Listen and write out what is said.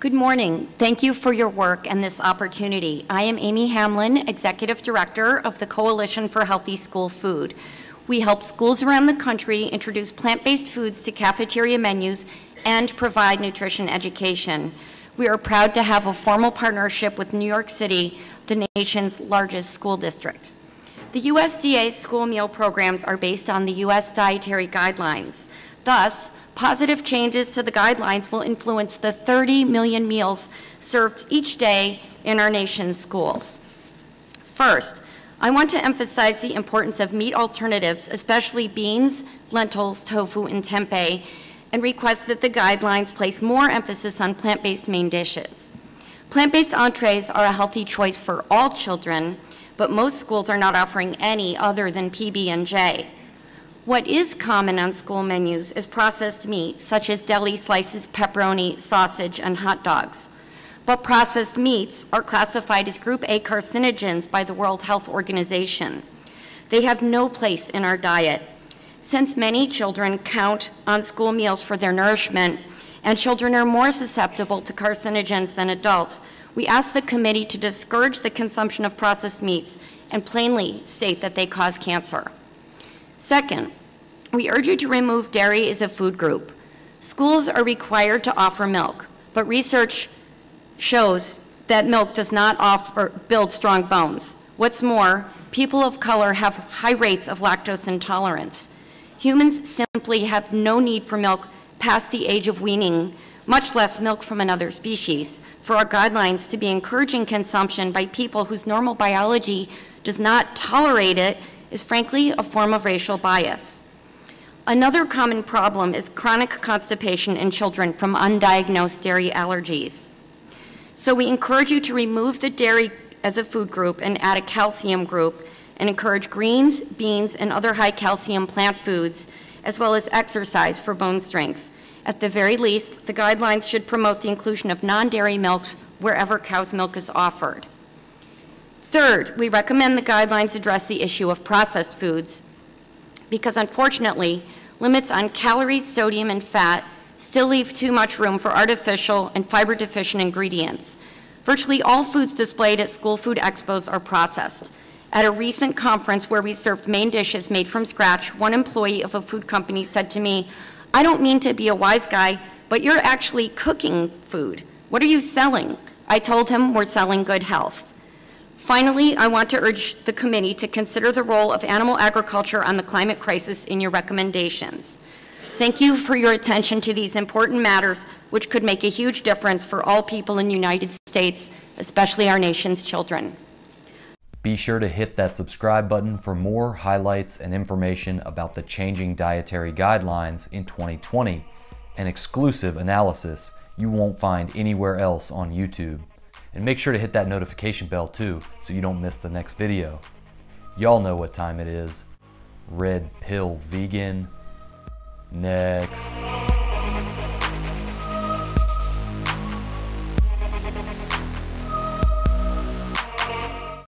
Good morning. Thank you for your work and this opportunity. I am Amie Hamlin, Executive Director of the Coalition for Healthy School Food. We help schools around the country introduce plant-based foods to cafeteria menus and provide nutrition education. We are proud to have a formal partnership with New York City, the nation's largest school district. The USDA school meal programs are based on the U.S. dietary guidelines. Thus, positive changes to the guidelines will influence the 30 million meals served each day in our nation's schools. First, I want to emphasize the importance of meat alternatives, especially beans, lentils, tofu, and tempeh, and request that the guidelines place more emphasis on plant-based main dishes. Plant-based entrees are a healthy choice for all children, but most schools are not offering any other than PB&J. What is common on school menus is processed meat, such as deli slices, pepperoni, sausage, and hot dogs. But processed meats are classified as Group A carcinogens by the World Health Organization. They have no place in our diet since many children count on school meals for their nourishment and children are more susceptible to carcinogens than adults, we ask the committee to discourage the consumption of processed meats and plainly state that they cause cancer. Second, we urge you to remove dairy as a food group. Schools are required to offer milk, but research shows that milk does not offer, build strong bones. What's more, people of color have high rates of lactose intolerance. Humans simply have no need for milk past the age of weaning, much less milk from another species, for our guidelines to be encouraging consumption by people whose normal biology does not tolerate it is frankly a form of racial bias. Another common problem is chronic constipation in children from undiagnosed dairy allergies. So we encourage you to remove the dairy as a food group and add a calcium group and encourage greens, beans, and other high calcium plant foods, as well as exercise for bone strength. At the very least, the guidelines should promote the inclusion of non-dairy milks wherever cow's milk is offered. Third, we recommend the guidelines address the issue of processed foods because unfortunately, limits on calories, sodium, and fat still leave too much room for artificial and fiber deficient ingredients. Virtually all foods displayed at school food expos are processed. At a recent conference where we served main dishes made from scratch, one employee of a food company said to me, I don't mean to be a wise guy, but you're actually cooking food. What are you selling? I told him we're selling good health. Finally, I want to urge the committee to consider the role of animal agriculture on the climate crisis in your recommendations. Thank you for your attention to these important matters, which could make a huge difference for all people in the United States, especially our nation's children. Be sure to hit that subscribe button for more highlights and information about the changing dietary guidelines in 2020 an exclusive analysis you won't find anywhere else on YouTube. And make sure to hit that notification bell too so you don't miss the next video. Y'all know what time it is. Red Pill Vegan. Next.